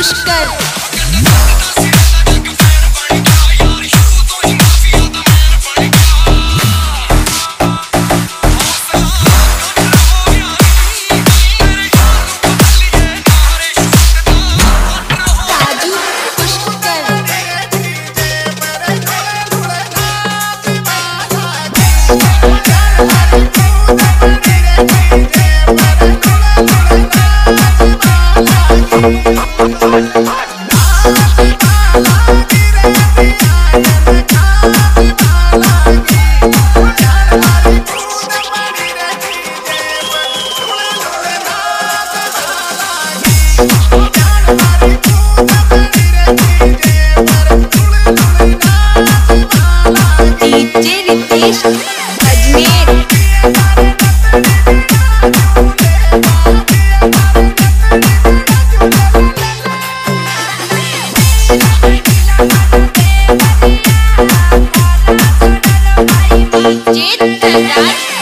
Pushkar Raju DJ Ritesh Ajmer Did the night